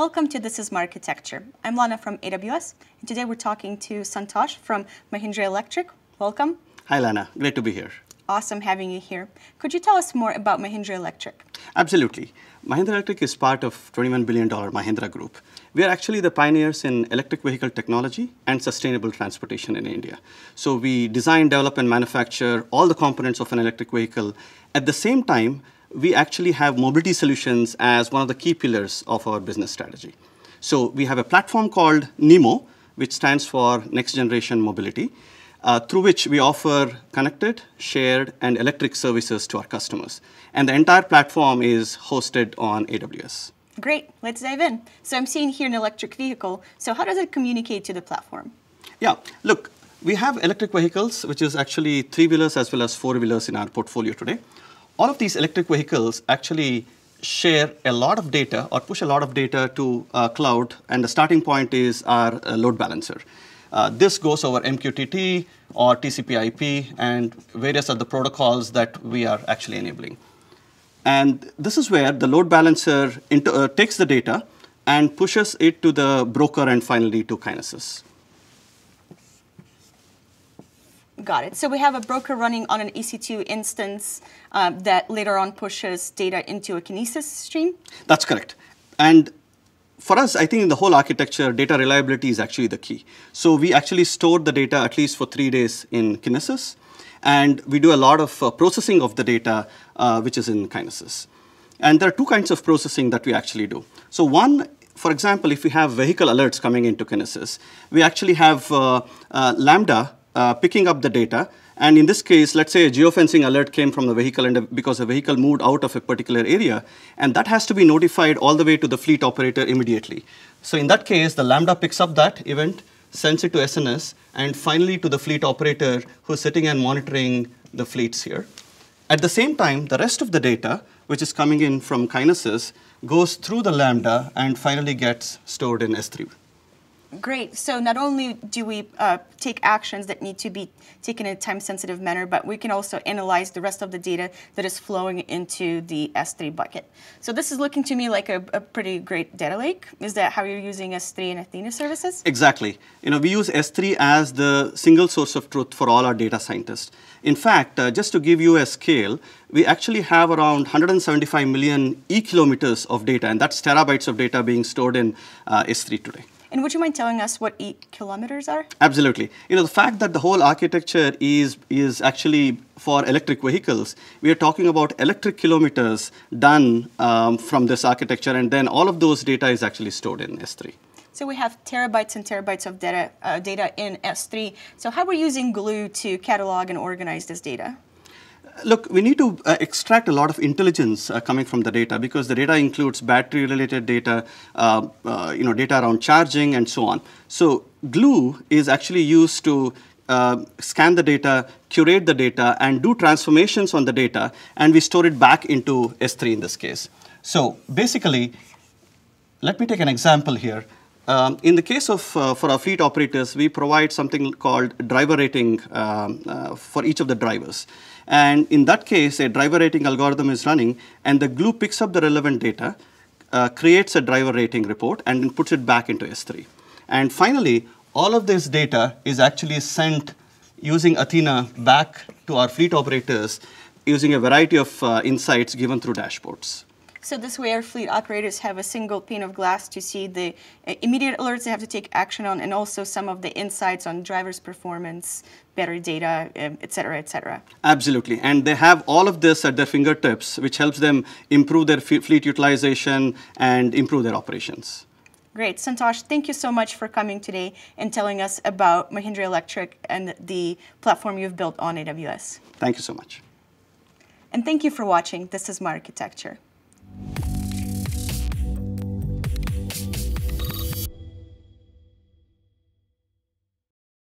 Welcome to This is My Architecture. I'm Lana from AWS, and today we're talking to Santhosh from Mahindra Electric. Welcome. Hi, Lana. Great to be here. Awesome having you here. Could you tell us more about Mahindra Electric? Absolutely. Mahindra Electric is part of $21 billion Mahindra Group. We are actually the pioneers in electric vehicle technology and sustainable transportation in India. So we design, develop, and manufacture all the components of an electric vehicle. At the same time, we actually have mobility solutions as one of the key pillars of our business strategy. So we have a platform called NEMO, which stands for Next Generation Mobility, uh, through which we offer connected, shared, and electric services to our customers. And the entire platform is hosted on AWS. Great, let's dive in. So I'm seeing here an electric vehicle. So how does it communicate to the platform? Yeah, look, we have electric vehicles, which is actually three-wheelers as well as four-wheelers in our portfolio today all of these electric vehicles actually share a lot of data or push a lot of data to uh, cloud, and the starting point is our uh, load balancer. Uh, this goes over MQTT or TCP/IP and various other protocols that we are actually enabling. And this is where the load balancer uh, takes the data and pushes it to the broker and finally to Kinesis. Got it. So we have a broker running on an EC2 instance um, that later on pushes data into a Kinesis stream? That's correct. And for us, I think in the whole architecture, data reliability is actually the key. So we actually store the data at least for three days in Kinesis, and we do a lot of uh, processing of the data, uh, which is in Kinesis. And there are two kinds of processing that we actually do. So one, for example, if we have vehicle alerts coming into Kinesis, we actually have uh, uh Lambda uh, picking up the data. And in this case, let's say a geofencing alert came from the vehicle and because the vehicle moved out of a particular area, and that has to be notified all the way to the fleet operator immediately. So in that case, the Lambda picks up that event, sends it to SNS, and finally to the fleet operator who's sitting and monitoring the fleets here. At the same time, the rest of the data, which is coming in from Kinesis, goes through the Lambda and finally gets stored in S3. Great. So not only do we uh, take actions that need to be taken in a time-sensitive manner, but we can also analyze the rest of the data that is flowing into the S3 bucket. So this is looking to me like a, a pretty great data lake. Is that how you're using S3 and Athena services? Exactly. You know, we use S3 as the single source of truth for all our data scientists. In fact, uh, just to give you a scale, we actually have around 175 million e-kilometers of data, and that's terabytes of data being stored in uh, S3 today. And would you mind telling us what eight kilometers are? Absolutely. You know, the fact that the whole architecture is, is actually for electric vehicles, we are talking about electric kilometers done um, from this architecture, and then all of those data is actually stored in S3. So we have terabytes and terabytes of data, uh, data in S3. So how we're we using Glue to catalog and organize this data? Look, we need to uh, extract a lot of intelligence uh, coming from the data because the data includes battery-related data, uh, uh you know, data around charging and so on. So Glue is actually used to uh, scan the data, curate the data, and do transformations on the data, and we store it back into S3 in this case. So basically, let me take an example here. Um, in the case of, uh, for our fleet operators, we provide something called driver rating um, uh, for each of the drivers. And in that case, a driver rating algorithm is running, and the glue picks up the relevant data, uh, creates a driver rating report, and then puts it back into S3. And finally, all of this data is actually sent using Athena back to our fleet operators using a variety of uh, insights given through dashboards. So this way our fleet operators have a single pane of glass to see the uh, immediate alerts they have to take action on and also some of the insights on driver's performance, battery data, um, et cetera, et cetera. Absolutely. And they have all of this at their fingertips, which helps them improve their fleet utilization and improve their operations. Great. Santhosh, thank you so much for coming today and telling us about Mahindra Electric and the platform you've built on AWS. Thank you so much. And thank you for watching This is My Architecture.